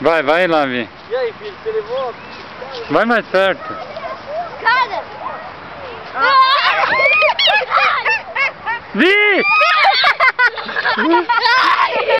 Vai, vai lá, Vi. E aí, filho, você levou? Vai mais perto. Cara! Vi!